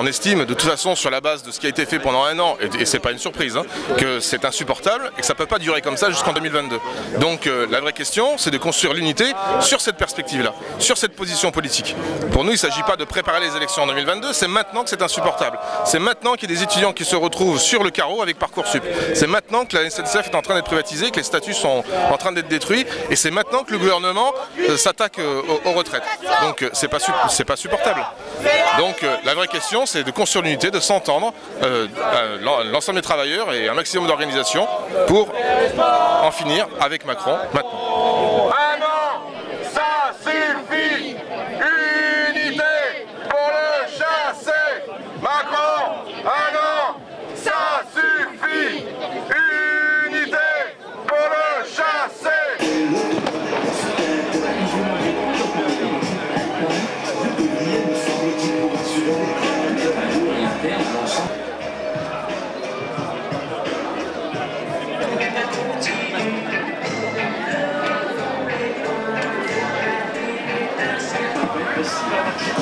On estime de toute façon sur la base de ce qui a été fait pendant un an, et, c'est pas une surprise, hein, que c'est insupportable et que ça peut pas durer comme ça jusqu'en 2022. Donc euh, la vraie question c'est de construire l'unité sur cette perspective-là, sur cette position politique. Pour nous il ne s'agit pas de préparer les élections en 2022, c'est maintenant que c'est insupportable. C'est maintenant qu'il y a des étudiants qui se retrouvent sur le carreau avec Parcoursup. C'est maintenant que la SNCF est en train d'être privatisée, que les statuts sont en train d'être détruits et c'est maintenant que le gouvernement euh, s'attaque euh, aux, retraites. Donc c'est pas, pas supportable. La vraie question c'est de construire l'unité, de s'entendre, euh, l'ensemble des travailleurs et un maximum d'organisations pour en finir avec Macron maintenant. Ça suffit. Unité pour le chasser. Macron, un an, Yes.